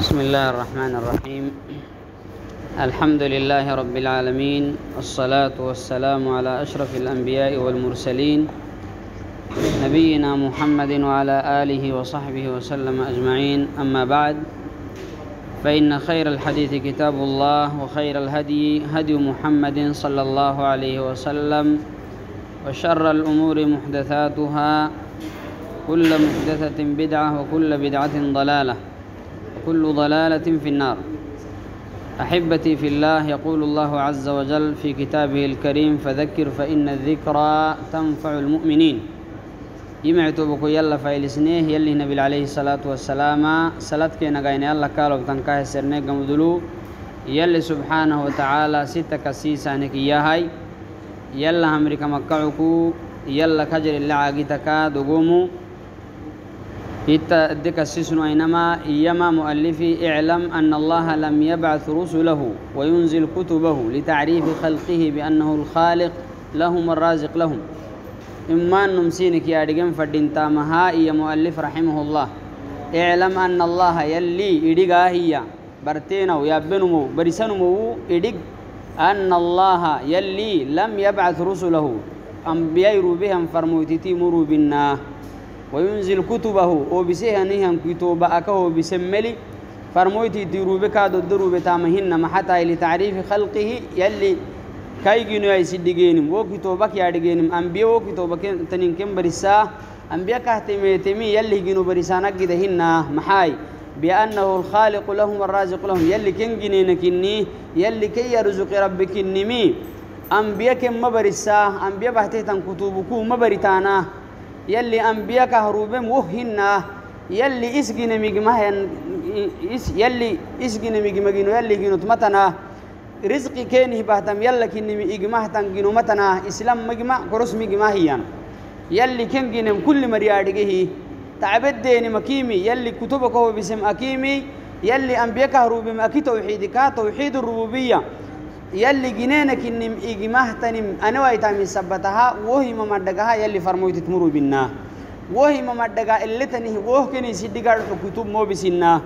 بسم الله الرحمن الرحيم. الحمد لله رب العالمين والصلاة والسلام على أشرف الأنبياء والمرسلين نبينا محمد وعلى آله وصحبه وسلم أجمعين. أما بعد فإن خير الحديث كتاب الله وخير الهدي هدي محمد صلى الله عليه وسلم وشر الأمور محدثاتها كل محدثة بدعة وكل بدعة ضلالة. وكل ضلالة في النار. أحبتي في الله يقول الله عز وجل في كتابه الكريم فذكر فإن الذكرى تنفع المؤمنين. يمعت بكو يلا فايلسنيه يلي نبي عليه الصلاة والسلام صلاة كينا غاين يلا كالو تنكاه سرنة قمدلو. يلي سبحانه وتعالى ستة كسيسانك إياهاي يلا همريكا مكعكو يلا كجر اللي عاقتكا دقومو. إتا دك السسن أينما إيما مؤلفي اعلم أن الله لم يبعث رسله وينزل كتبه لتعريف خلقه بأنه الخالق لهم الرازق لهم. إما نمسينك يا رجم فدين تامها يا مؤلف رحمه الله. اعلم أن الله يلي إدقا هي برتينو يا بنمو برسنمو إدق أن الله يلي لم يبعث رسله. أنبياء بهم فرموتتي مروا بالناه. وينزل كتبه وبسيه نهم كتب أكه بسملي فرمويتي دروبه كادو دروبه تامهن ما حتى لتعريف خلقه. يلي كاي جنو أي سيدغينم و كتبك يا دغينم أنبياء و كتبك تنين كم برسا أنبياء كهتمي تمي يلي جنو برسانا كدهن محاي. بأنه الخالق لهم الرازق لهم. يلي كن جنينكني يلي كي يرزق ربك النمي أنبياء كم مبرسا أنبياء بحتيتن كتبكو مبرتانا يلي أنبياء كهروبهم وهنا يلي إسجن مجمع يلي إسجن مجمع يلي جنو متنا. رزق كينه بهتم يلا كني إجمع تنجنو متنا. إسلام مجمع كرس مجمع هيان. يلي كن جنم كل مريادجه تعبد دين مكيمي يلي كتبك هو باسم أكيمي. يلي أنبياء كهروبهم أكي توحيدك توحيد الربوبية. يلي جنينك إنم إجماه تنم أنا وايتامي سبتها وهي ممدقها يلي فرمويت تمروا بنا وهي ممدقها اللي تنه وه كني سيدقار كتب مو بسنا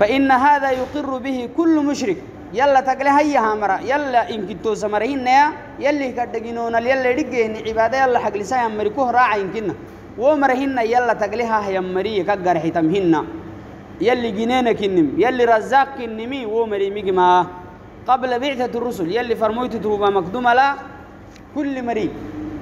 فإن هذا يقر به كل مشرك. يلا تقل هيا هامرا يلا إن كنتو سمرهن يا يلي كدقينون يلا دقين عبادة يلا حق لسا يمري كوه راعي يمكننا ومرهن يلا تقلها يمري كقر حتمهن يلي جنينك النم يلي رزاق النمي ومري مجمع قبل بعثة الرسل يلي فرموت توبا مقدومة لا كل مريض.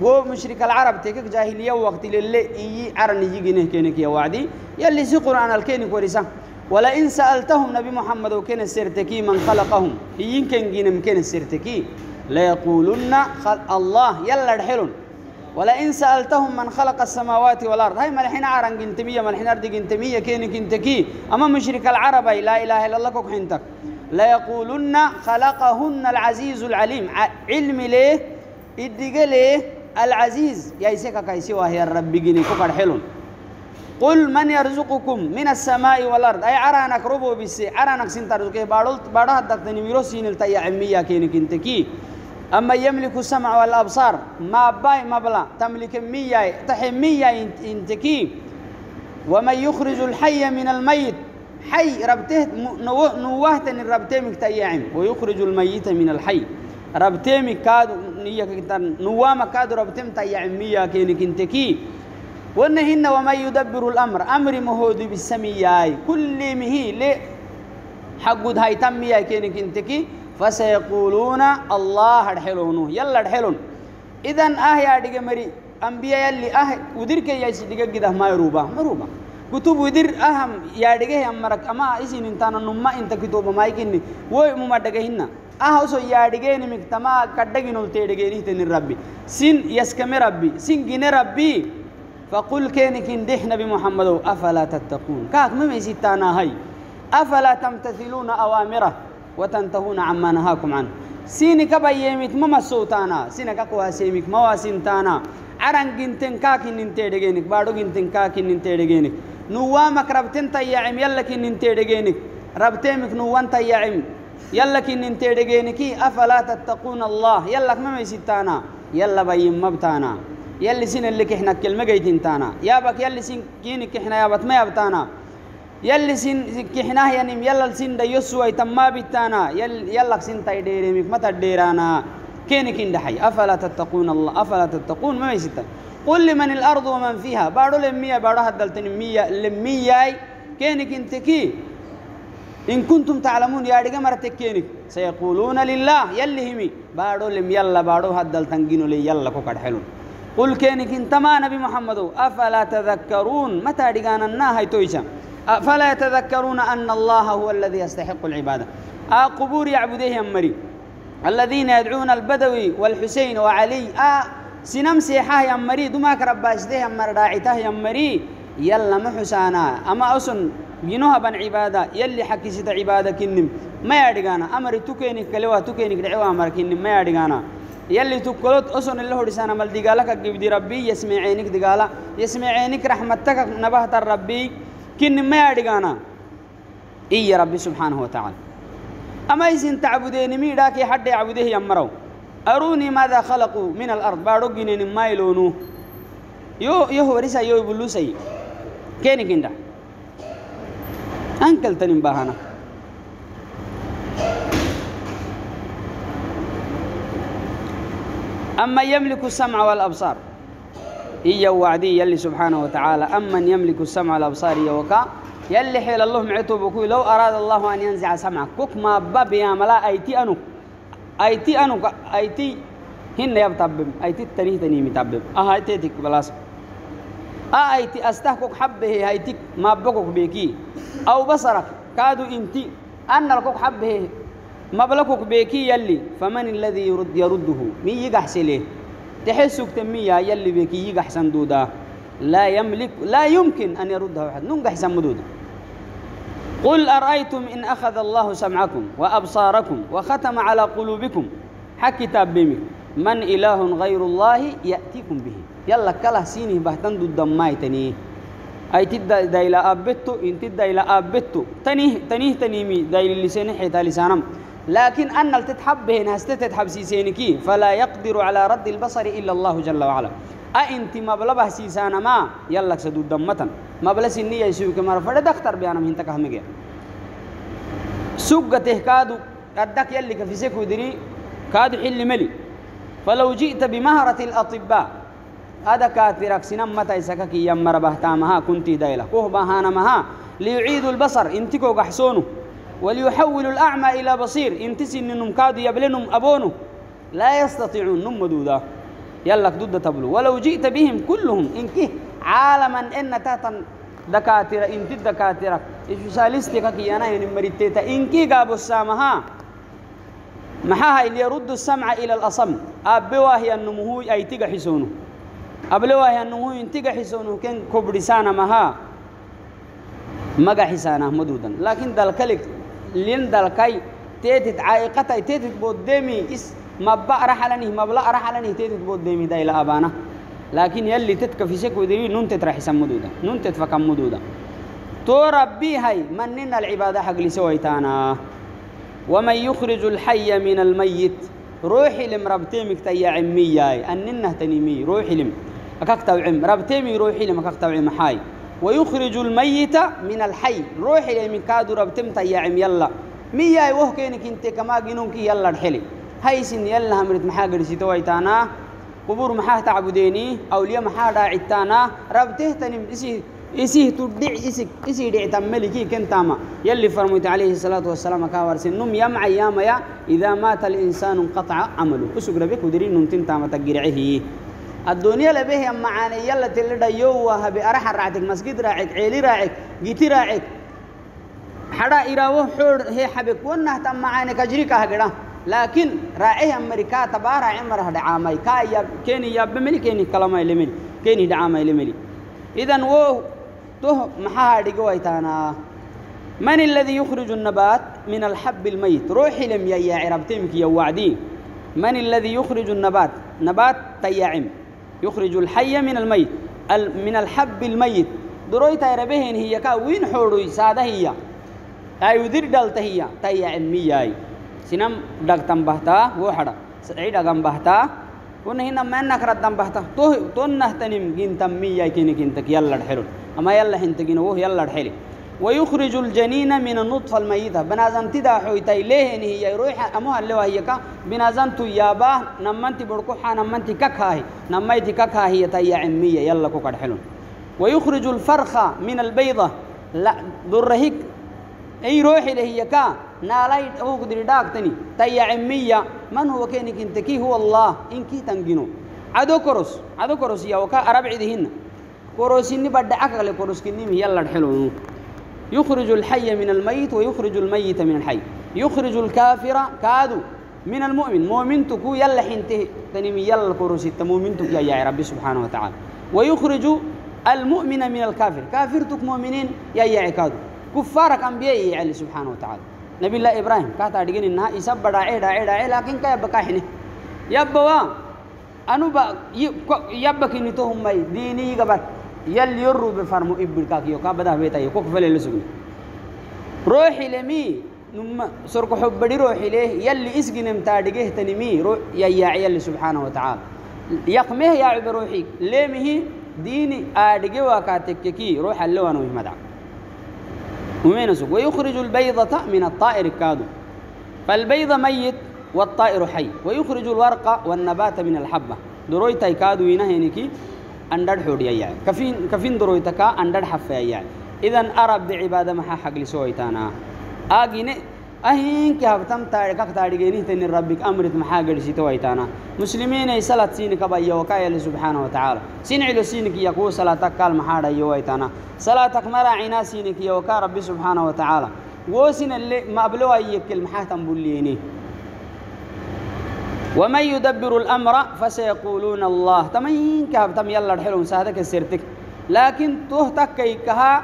هو مشرك العرب تكك جاهلية وقت للي إي عرن يجينه كينك يا وعدي. يلي سي قرآن الكينك ورسا ولئن سألتهم نبي محمد وكين السرتكي من خلقهم. يمكن جينم كين السرتكي ليقولن خل الله يلا رحلون ولئن سألتهم من خلق السماوات والأرض. هاي ملحين عرن جنتمية ملحين أرض جنتمية كينك انتكي أما مشرك العرب لا إله إلا الله كوك حنتك. ليقولن خلقهن العزيز العليم. علم ليه؟ ادق ليه؟ العزيز. يا يسكا كايسي وهي الرب جيني كوكر حلون. قل من يرزقكم من السماء والأرض؟ أي عرانك ربو بس عرانك سنت رزقه بارول بارها دقتني ميروسين التيا عمية كينك انتكي أما يملك السمع والأبصار. ما باي مبلا تملك مية تحمية إنتكي. ومن يخرج الحي من الميت. حي ربته نوهت ان ربته مكتيعم ويخرج الميت من الحي. ربته مكاد نية كتر نوام كاد ربته متيعم مية كينك انتكي ونهن وما يدبر الأمر. أمر مهود بالسمياي كل مهي ل حقود هاي تمية كينك انتكي فسيقولون الله الحلون يلا الحلون اذا آه يا مري أنبياء يلي آه. ودرك يا سيدغ كده ما يروبا. مروبا كتب ودير أهم يا دقيه أمرك أما إسين إنتانا نما إنت كتب ما يكني وي مما دقيهنا أه سو يا دقيه نمك تما كدقين التي دقيه تن ربي. سين يسكم ربي. سين جن ربي. فقل كينك ندح نبي محمد. أفلا تتقون. كاك مما يسيتانا هاي. أفلا تمتثلون أوامره وتنتهون عما نهاكم عنه. سينك بيمت مما سوتانا. سينك قوى سيمك مواسنتانا عرن جنتن كاكين ننتي دقينك بارو جنتن كاكين ننتي دقينك نوامك ربتن تيعم يلا كن انت دغينك ربتمك نوان تيعم يلا كن انت دغينك أفلا تتقون الله؟ يلا ما ميستانا يلا بيم مبتانا يلي سين اللي إحنا كلمة جيتين تانا. يا بك يلي سين كينك إحنا يا بت ما يبتانا يلي سن كحناه ينم يلا سن دا يسوى تما بتانا يل يلا سن تاي ديري مك متى ديرانا. كين دحي أفلا تتقون الله؟ أفلا تتقون؟ ما يستا قل لمن الأرض ومن فيها. بارو لمية بارو هدلتني مية. لمية كين كين تكي إن كنتم تعلمون يا رجال مرتك كينك. سيقولون لله يلي همي. بارو لم يلا بارو هدل تنجينو لي يلا كوكاد حلون قل كينك انت ما نبي محمد. أفلا تذكرون؟ متى رجانا الناهي تويشا؟ أفلا يتذكرون أن الله هو الذي يستحق العبادة. آه قبور يعبده يمري الذين يدعون البدوي والحسين وعلي. آه سنم سيحاه يمري دماك رباشته يمر داعته يمري يلا محسانا أما أصن جنوها بن عبادة يلي حكي سيد عبادة كنم. ما يدقانا أمري تكينك كلوا تكينك دعوا أمر كنم. ما يدقانا يلي تقولت أصن الله رسانا مال دقالك قبدي ربي يسمع عينك دقالا يسمع عينك رحمتك نبهت الربي. كن ما يدقانا إي ربي سبحانه وتعالى. أما إذن تعبدين ميداك حد يعبده يمرو. أروني ماذا خلقوا من الأرض؟ بارقين ما يلونو. يو يو ورسا يو بلوسي كيني كندا أنكل تنم باهانا. أما يملك السمع والأبصار هي وعدي يلي سبحانه وتعالى. أمن يملك السمع والأبصار يوكا يلي حيل الله معتو بكوي لو أراد الله أن ينزع سمعك كوك ما باب يا ملا أيتي أنو. أيتي أنو أيتي هن يبتبب أيتي التنيه تنيه متبب أه أيتي تك بلاس. أه أيتي أستحقك حبه. أيتي ما بكوك بيكي. أو بصرك. كادوا إنتي. أن لكوك حبه. مبلغك بيكي يلي. فمن الذي يرد يرده؟ مي يقحس له تحسك تمية يلي بيكي يقحسن دودا لا يملك لا يمكن أن يردها أحد. ننقح مدودا قل أرأيتم إن أخذ الله سمعكم وأبصاركم وختم على قلوبكم؟ حكي تابيمك من إله غير الله يأتيكم به. يلا كلا سيني بهتن دو دمايتني أي تدا دايلا أبتو إن تدا إلى أبتو. تنيه تنيه تنيمي. دايل لسان حيتا لسانم. لكن أن التتحب هنا استتتحب سيسينكي فلا يقدر على رد البصر إلا الله جل وعلا. أنت مبلبه سيسانا ما يلا سدود دمتن. مبلس النية يسوي كما رفض دختر بيانا من تكه مجيء سوق تهكادو قدك يلي كفيسك ودري كادو حل ملي. فلو جئت بمهرة الأطباء هذا كاترك سنم متى يسكك يمر بهتامها كنت دايلة. كوه بهانا مها. ليعيد البصر انتكو قحسونه وليحول الأعمى إلى بصير. انتسي إنهم كادوا يبلنهم أبونه لا يستطيعون نم دودا يلا ضد تبلو. ولو جئت بهم كلهم إنك عالما إن تاتا دكاترة إنت الدكاترة إسبيشاليستيكا كي أنا يعني مريتيتا. إنك قابوا السامها محاها اللي يرد السمع إلى الأصم. أبوا هي النمو أي تيجا حسونه. أبلوا هي النمو إنتيجا حسونه. كان كبرسانا مها مجا حسانا مدودا. لكن دالكلك لين دالكاي تيتت عائقتي تيتت بودمي إس مبا رحلني مبلا رحلني تيتت بودمي دايلا أبانا. لكن يلي تتك في سكو دي نون تترح مدودا نون تتفكم مدودا تو ربي هاي مننا العبادة حق لسويتانا ومن يخرج الحي من الميت. روحي لم ربتيمك تيا عمي ياي. أننه تنيمي روحي لم. أكاكتو عم ربتيمي روحي لم أكاكتو عم حاي. ويخرج الميت من الحي. روحي لم كادو ربتم تيا عم يلا. مي ياي وه كينك انت كما جنونك يلا الحلي هاي سن يلا همرت محاقر سيتويتانا قبور محاه تعبديني أولياء محاه داعتانا. ربته تنم إسي إسيه تدع إسك إسي دع تملكي كنتاما. يلي فرميت عليه الصلاة والسلام كاور سنم يمع ياما يا. إذا مات الإنسان انقطع عمله. أسق ربك ودرين ننتن تاما تقرعه. الدنيا لبه معاني. يلا تلدا يوها بأرح راعتك مسجد راعك عيلي راعك جيتي راعك. حدا إراوه حور هي حبك ونه تم معاني كجريك هجرا لكن راعيه أمريكا تبارع عمر هذا عامي كا يا كيني يا بملي كيني كلامي لملي. كيني دعامي لملي. إذا وو تو محا دغويتانا من الذي يخرج النبات من الحب الميت؟ روحي لم يا عربتمك يا وعدي. من الذي يخرج النبات؟ نبات تيعم. يخرج الحي من الميت. من الحب الميت. درويتا يربهن هي كا وين حوري سادة هي. أي ودير دلته هي. تيعم مياي. سنم دغتم بهتا وحدا سعيد اغم بهتا هنا ما نكرت دم بهتا تو تو نهتنم جين تمياي كيني كنتك يلا الحلول أما يلا حنتجين وه يلا الحلي ويخرج الجنين من النطفة الميتة بنازن تدا حويتاي ليه هي روح أموها اللي وهي كا بنازن تو يابا نمنت بركوحا نمنت ككاهي نميت ككاهي تي عمية يلا كوكر حلون ويخرج الفرخ من البيضة لا درهيك أي روحي اللي هي كا نالاي أو قدر داكتني تي عمية. من هو كينك انتكي هو الله. إنكي تنجنو عدو كروس. عدو كروس يا وكا أربع دهن. كروسيني بدعك على كروس كنيم يلا الحلو. يخرج الحي من الميت ويخرج الميت من الحي. يخرج الكافر كادو من المؤمن. مؤمن تكو يلا حنته. تنمي يلا كروسي مؤمن تكو يا ربي سبحانه وتعالى. ويخرج المؤمن من الكافر. كافر تك مؤمنين يا يا كادو كفارك أنبياء يا سبحانه وتعالى. نبي الله إبراهيم كاتا دغين إنها يسب داعي داعي داعي لكن كيف بكاحنه يبوا أنو با يبكي نتوهم مي ديني غبر يل يرو بفرمو إبل كاكيو كابدا بيتا يكوك فلي لسوني روحي لمي نم سرق حب بدي روحي له يلي إسجن متادقه تنمي روح يا عيال سبحانه وتعالى يقمه يا عب روحي لمه ديني أدقه وكاتك كي روح اللون ومدع ومين سوق ويخرج البيضة من الطائر كادو فالبيضة ميت والطائر حي. ويخرج الورق والنبات من الحبة. درويتا كادو ينهينكي أندر حوري يعني كفين كفين درويتك أندر حفيا يعني إذن أرب بعبادة محا حق لسويتانا آجيني أهين كهبتم تاريخ تاريخيني تن ربك أمرت محا قرشي تويتانا مسلمين أي صلاة سينك بأي وكاية سبحانه وتعالى. سين علو سينك يقول صلاتك قال محا يويتانا صلاتك مرا عنا سينك يوكا ربي سبحانه وتعالى. وسين اللي ما بلوا يكل محا تنبوليني ومن يدبر الأمر فسيقولون الله. تمين كهب تم يلا الحلو سهدك سيرتك لكن تهتك كها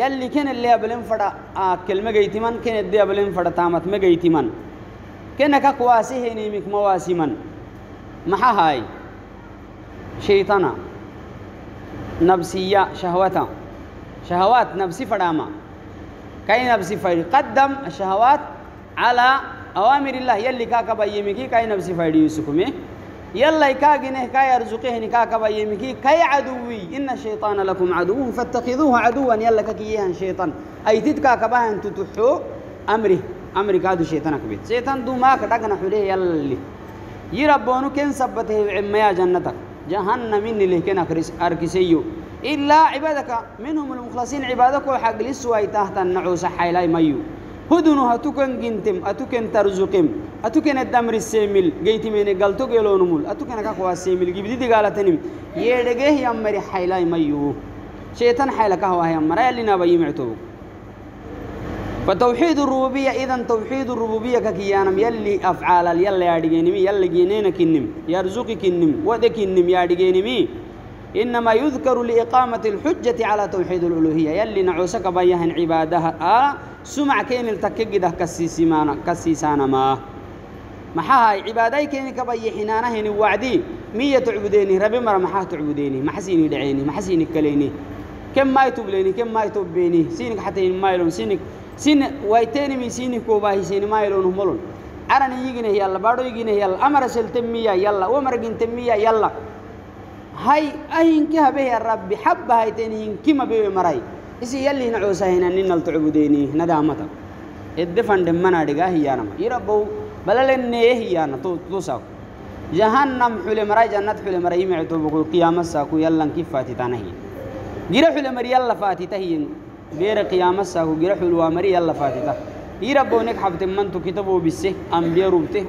يلي كان اللي أبلين فدا آه كلمة جيتي من كان الدي أبلين فدا تامت ما جيتي من. كان كقواسي هني مك مواسي من. محا هاي. شيطانا. نفسية شهوتا شهوات نفسي فداما. كاي نفسي فدي قدم الشهوات على أوامر الله. يلي كاكا بيمكي كاي نفسي فايدي يسكمي يلا كاي يرزقه كاكا بيمكي كاي عدوي. إن الشيطان لكم عدو فاتخذوه عدوا. يلا كاكيها شيطان. أي تد كاكا بهن تتحو؟ أمري. أمري كادو شيطانك بيت. شيطان دو ما كدقنا حليه يلا يربونو كن سبته عميا جنتك. جهنم من اللي كان أركسيو. إلا عبادك منهم المخلصين عبادك وحق لسوا تحت النعوس حيلاي ميو هدنو هتوكن جنتم أتوكن ترزقم أتوكن الدمر السيمل جيت من قلتو قلونمول أتوكن كقوا السيمل جبدي دي قالتني يدقه يا مري حيلاي ميو. شيطان حيلك هو هي مرا يلي نبي معتو فتوحيد الربوبية إذا توحيد الربوبية ككيانم يلي أفعال يلي يدقينمي يلي جينينا كنم يرزقك كنم ودكنم يدقينمي إنما يذكر لإقامة الحجة على توحيد الألوهية. يلي نعوسك بيهن عبادها. آه سمع كين التكجده كسيسمانا كسيسانا ما محاها عباداي كين كبي حنانه وعدي. مية تعبديني ربي مرة محاه تعبديني. محسيني دعيني محسيني كليني. كم ما يتوبليني كم ما يتوبيني. سينك حتى مايلون سينك سين وايتيني من سينك كوباهي سيني مايلون همولون. أنا يجيني يلا بارو يجيني يلا. أمر سلتمية يلا ومرجين تمية يلا. هاي أين كهبه يا ربي حبة هاي تاني كما بيه مراي isi yalli na coosa hina ninnal tucbudeeni nadaamata eddefan demmana dhigaa hiyyaanama yirabbow balalennee hiyyaana tuusaak jahannam xule maray jannat xule maray yimictobuku qiyaamasaaku yallan kifaati tanahiyin gira xule mari yalla faatita hiyin beere qiyaamasaaku gira xul waa mari yalla faatita yirabbow nek xabte mantu kitaboo bisse ambiya rubte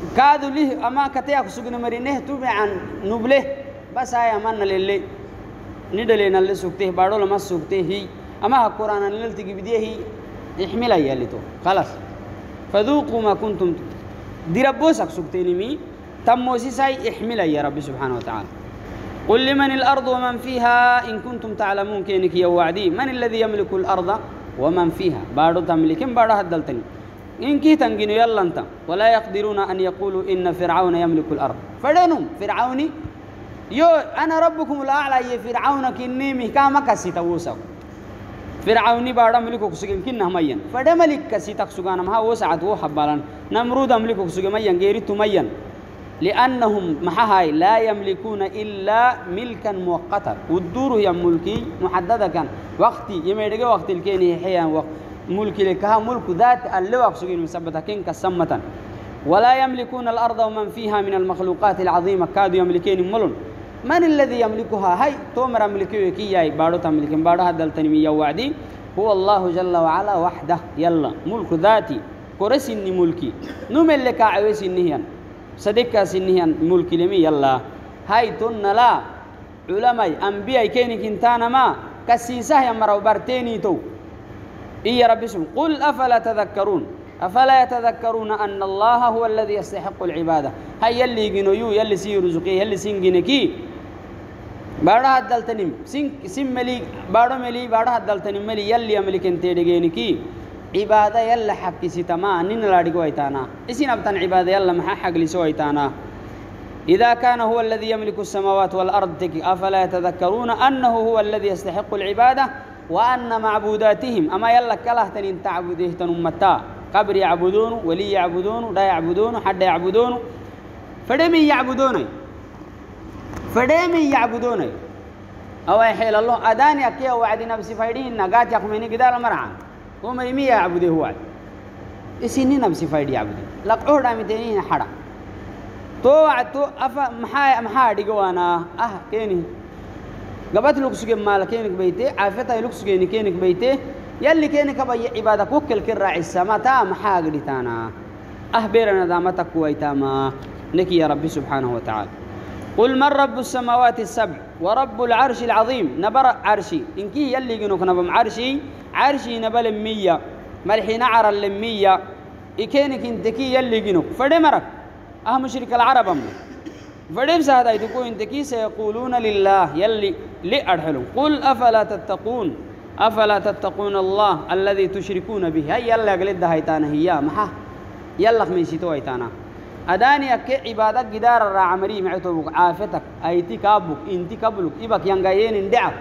culamanelih yabte kaadu lih ama kateyak sugne marineh tubecan nubleh basaaya manna lelle ندلين اللي سكته بارو لما سكته هي. أما القرآن اللي تجيبديه هي. احمل يا تو. خلاص. فذوقوا ما كنتم دي ربوسك سكتين مي تموسي ساي احمل يا رب سبحانه وتعالى. قل لمن الأرض ومن فيها؟ إن كنتم تعلمون كينك يا وعدي. من الذي يملك الأرض ومن فيها؟ بارو تملكين. بارو هدلتني. إن كي تنجنوا يلا أنت. ولا يقدرون أن يقولوا إن فرعون يملك الأرض. فدنهم فرعوني. يو أنا ربكم الأعلى يا فرعون كني مهكا كسي توسق فرعون بارا ملك كسجن كنا مين. فدا ملك كسي تكسجان سعد هو حبالان نمرود ملك كسجن مين غيري تمين لأنهم محاهاي لا يملكون إلا ملكا مؤقتا. والدور هي ملكي محددة كان. وقتي يميرجع وقت الكيني حيان وقت. ملك لكها ملك ذات اللي وقسجين مثبتة كين كسمة ولا يملكون الأرض ومن فيها من المخلوقات العظيمة. كادوا يملكين ملون من الذي يملكها؟ هاي تومر ملكي كي بارو تملك بارو هذا التنمية وعدي. هو الله جل وعلا وحده. يلا ملك ذاتي. كرسني ملكي. نملك عويس النهيان صديقة سنهيان ملكي لمي. يلا. هاي تن لا. علماء أنبياء كيني كنتانا ما. كسيسه يمرو برتيني تو. إي رب اسم. قل أفلا تذكرون؟ أفلا يتذكرون أن الله هو الذي يستحق العبادة. هاي يلي جنويو يلي سي رزقي يلي سنجنكي بارا هدلتنم سن سن ملي بارا ملي بارا هدلتنم ملي يلي أملك انت دجينكي عبادة يلا حق ستما نين لا دغ ويتانا اسين ابتن عبادة يلا ما حق لي سويتانا إذا كان هو الذي يملك السماوات والأرض أفلا يتذكرون أنه هو الذي يستحق العبادة؟ وأن معبوداتهم أما يلا كله تنين تعبده تنمتا. قبر يعبدون ولي يعبدون لا يعبدون حد يعبدون. فدمي يعبدون. فدمي يعبدون. أو يحيل الله أداني أكيا وعد نفسي فايدين نقات يقمني قدار مرعان. وما يمي يعبده هو إسيني نفسي فايدي يعبده. لقعود عمتيني حدا تو وعد تو أفا محا محا ديقوانا. أه كيني. قبت لوكسجي مال كينك بيتي عافتها لوكسجي كينك بيتي يلي كينك بي عبادة كوكل كرع السماء تا محا قدتانا أه بيرنا دامتك كويتاما نكي يا ربي سبحانه وتعالى. قل من رب السماوات السبع ورب العرش العظيم؟ نبر عرشي. إنكي يلي جنوك نبم عرشي عرشي نبل المية ملحي نعر اللمية إكينك انتكي يلي جنوك. فدمرك. أه مشرك العرب أمي. فدم سهدا يتكو انتكي سيقولون لله يلي لأرحلوا قل أفلا تتقون؟ أفلا تتقون الله الذي تشركون به؟ هيا يلا قلت هيتانا هي محا يلا خميسيتو هيتانا أداني أك عبادة جدار الرعمري معتوبك عافتك. أيتي كابك؟ إنتي كبلك. إبك ينقايين اندعك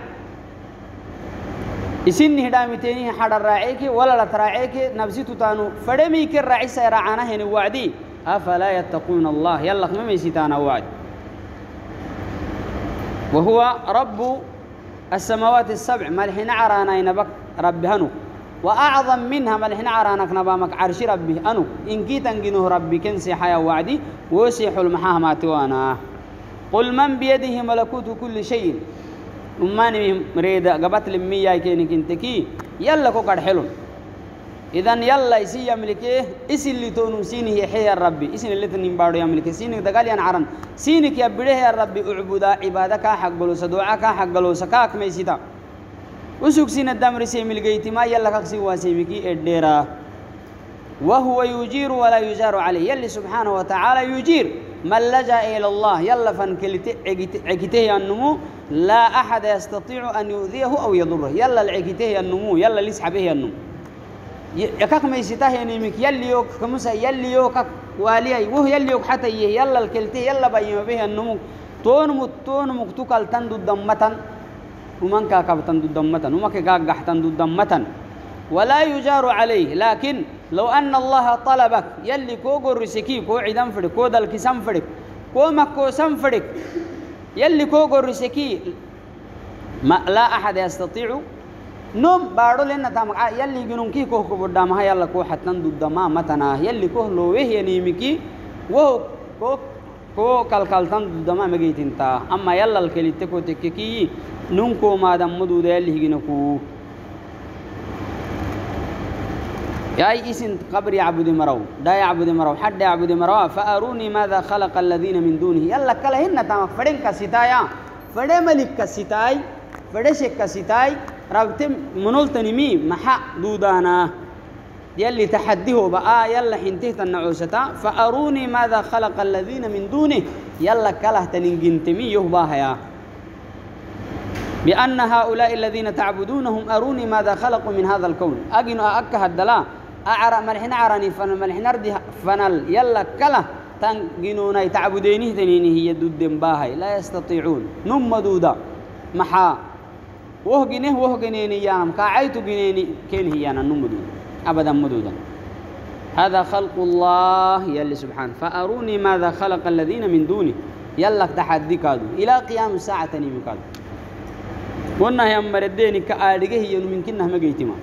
إسن هدامتيني حد الراعيك ولا لا تراعيك نفسي تتانو فدمي كالراعي سيراعانا هنا وعدي أفلا يتقون الله يلا خمي سيتانا وعد وهو رب السماوات السبع ملحنا عرانا ينبك رب هنو. وأعظم منها ملحنا عرانك نبامك عرش ربي أنو إن كيت أنجنه ربي كنسي حياة وعدي وسيح المحاهمات وأنا قل من بيده ملكوت كل شيء. أماني مريدة قبت لمية كينك انتكي يلا كو قد حلو إذن يلا يسي يملكه إسي اللي تونو سيني هي حي إسي اللي تنين بارو يملكه سيني دقال ينعرن سينك يبره يا ربي أعبدا عبادك حق لوسا دعاك حق لوسا كاك ميسيتا وسوق سين الدمر سيمل جيتي ما يلا كاكسي واسيمكي الديرا وهو يجير ولا يجار عليه. يلي سبحانه وتعالى يجير. من لجأ إلى الله يلا فانكلت عكته النمو. لا أحد يستطيع أن يؤذيه أو يضره. يلا العكته النمو. يلا لسحبه النمو. يكاك ما يسيته ينمك يلي يوك كمسا يلي يوك والي وهو يلي يوك حتى يلا الكلته يلا بيما به النمو تون مت تون مكتوكال تندو دمتن. ومن كاكبتن دمتن وما كاكحتن دمتن. ولا يجار عليه لكن لو أن الله طلبك يلي كوغو رسكي كو عدم فرق كو دل كسم فرق كو مكو سم فرق يلي كوغو رسكي ما لا أحد يستطيع نوم بارو لنا تام يلي جنون كي كو قدام هاي يلا كو حتن دما متنا يلي كو لو وهي ينيمكي وهو كو كو كال كالتن دما مجيتين تا. أما يلا الكلي تكو تككي نونكو ما دم مدو ده يلي هجنكو يا اسم قبر يعبد مرو دا يعبد مرو حد يعبد مرو فأروني ماذا خلق الذين من دونه. يلا كلا هن تام فرين كسيتايا. فدي ملك كسيتاي. فدي شك كسيتاي. ربت منول تنمي محا دودانا. يلي تحديه بقى يلا حنته النعوستا فأروني ماذا خلق الذين من دونه؟ يلا كلا تنجنتمي يهباها يا بأن هؤلاء الذين تعبدونهم أروني ماذا خلقوا من هذا الكون. أجن أكه الدلا. أعرى ملحنا عرني فن ملحنا ردي فنل. يلا كلا تنجنون تعبدينه تنينه هي دود باهي. لا يستطيعون. نم دودا محا. وهجنه وهجنيني يانم كعيت جنيني كين هي أنا نم دودا أبدا مدودا. هذا خلق الله يلي سبحانه. فأروني ماذا خلق الذين من دونه يلا تحدي كادو. إلى قيام الساعة تنيم كادو. قلنا يا مردين كآلقه ينمكنها مجيتما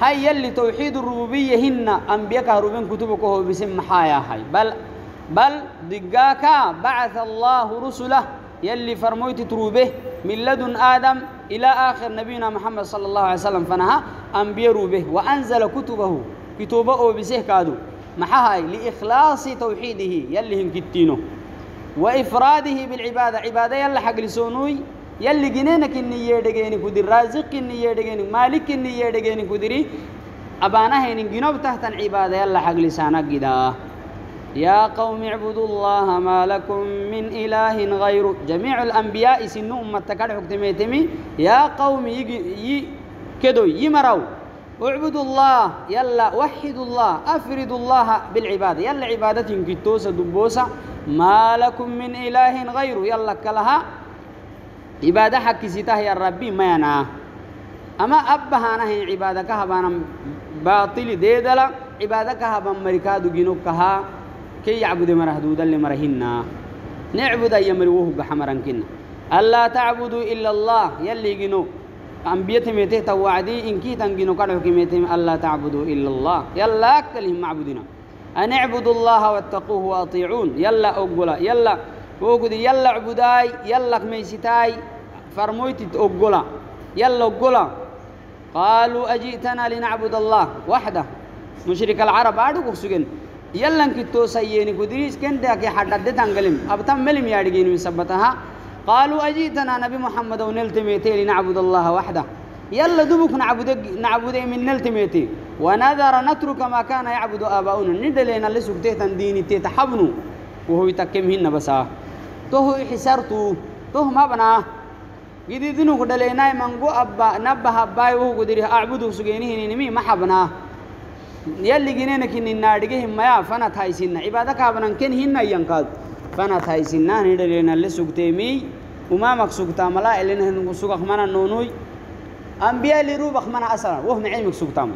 هاي يلي توحيد الربوبية هن أنبياء كهربين كتبك هو بسم حياة هاي. بل بل دقاك بعث الله رسله يلي فرموت تروبه من لدن آدم إلى آخر نبينا محمد صلى الله عليه وسلم فنها أنبياء روبه وأنزل كتبه. كتبه بسه كادو. محاهاي لإخلاص توحيده يلي هم كتينه. وإفراده بالعبادة. عبادة يلا حق لسونوي. يلي جنينك إني يدقيني كدر رازق إني يدقيني مالك إني يدقيني كدري. أبانا هين جنوب تحت عبادة يلا حق لسانك جدا. يا قوم اعبدوا الله ما لكم من إله غيره. جميع الأنبياء سنو أمة تكاد حكتميتمي يا قوم يجي كدو يمروا. اعبدوا الله يلا وحدوا الله أفردوا الله بالعبادة. يلا عبادة كتوسة دبوسة. ما لكم من إله غيره. يلا كلها. عبادة حق ستاه يا ربي ما ينا. أما أبها نهي عبادة كهبانا باطل ديدلا. عبادة كهبا مركادو جنوب كها. كي يعبد مرهدود اللي مرهنا. نعبد أي مروه بحمران كنا ألا تعبدوا إلا الله يلي جنو. أنبيت ميته توعدي إن كي تنجنو كارو كميته ألا تعبدوا إلا الله. يلا أكلهم معبودنا أن اعبدوا الله واتقوه وأطيعون. يلا أقولا يلا وقد يلا عبداي يلا ميستاي فرمويت أقولا يلا أقولا قالوا أجئتنا لنعبد الله وحده. مشرك العرب أدوك سجن. يلا كتو سيني كدريس كنت كي حدد تنقلم. أبتم ملم يارجين مسبتها قالوا أجيتنا نبي محمد ونلتميتي لنعبد الله وحده. يلا دبك نعبد نعبد من نلتميتي. ونذر نترك ما كان يعبد آباؤنا. ندلنا اللي سكتيه ديني تتحبنوا وهو يتكمهن بسا. تو حسرتو تو ما بنا. جديدنو كدلنا منغو أبا نبه أباي وهو قدره أعبده سجينه ما حبنا. يلي جنينك إن النادجه ما فنا تايسنا عبادك أبنا كن هنا ينقاد. فنا تايسنا ندلنا اللي سكتيمي وما مكسوكتا ملا. اللي نهن سوق خمنا نونوي. أنبياء اللي روبخ منا أسرا وهم علمك سوكتام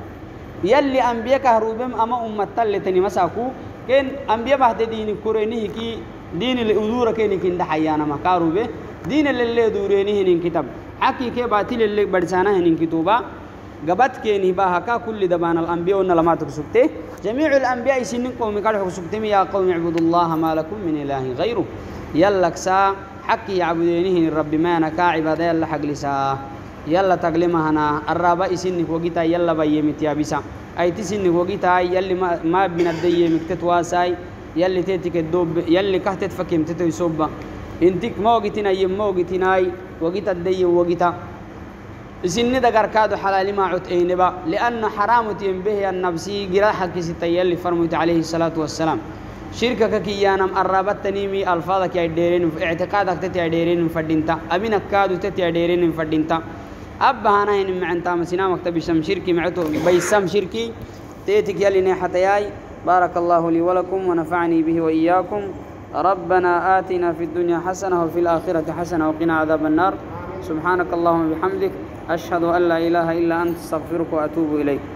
يلي أنبياء كهروبهم أما أمة تلتني مساكو. كن أنبياء بعد دين كوريني كي دين الأذورة كن كن دحيانا ما كاروبة. دين اللي دوريني هن كتاب. كي باطل اللي بدسانا هن كتوبا قبت كيني باها كا كل دبان الأنبياء ولا ما تكسبته جميع الأنبياء سنين قوم قالوا حكسبتم يا قوم اعبدوا الله ما لكم من إله غيره. يلا كسا حكي يعبدينه الرب ما نكا عبادة يلا حق لسا. يلا تقلمها هنا الرابع سنك وقتا يلا بيمت يا بسا أي تسنك وقتا يلي ما, ما بين الدي مكتتواساي يلي تيتك الدوب يلي كهتت فكيم تتوي صوبة. إنتك موقتنا يم موقتناي. وقتا الدي وقتا سن دقر كادو حلال ما عت اينبا لأنه حرام به النفسي حق ستة يلي فرمت عليه الصلاة والسلام. شركك كيانم الرابط تنيمي الفاظك يا ديرين اعتقادك تتي ديرين فدينتا ابينك كادو تتي ديرين فدينتا. أبا هنا هن معنتا مسنا مكتب الشم شركي معتو بيسم شركي تيتك يلي نحتياي بارك الله لي ولكم ونفعني به وإياكم. ربنا آتنا في الدنيا حسنة وفي الآخرة حسنة وقنا عذاب النار. سبحانك اللهم وبحمدك. أشهد أن لا إله إلا أنت أستغفرك وأتوب إليك.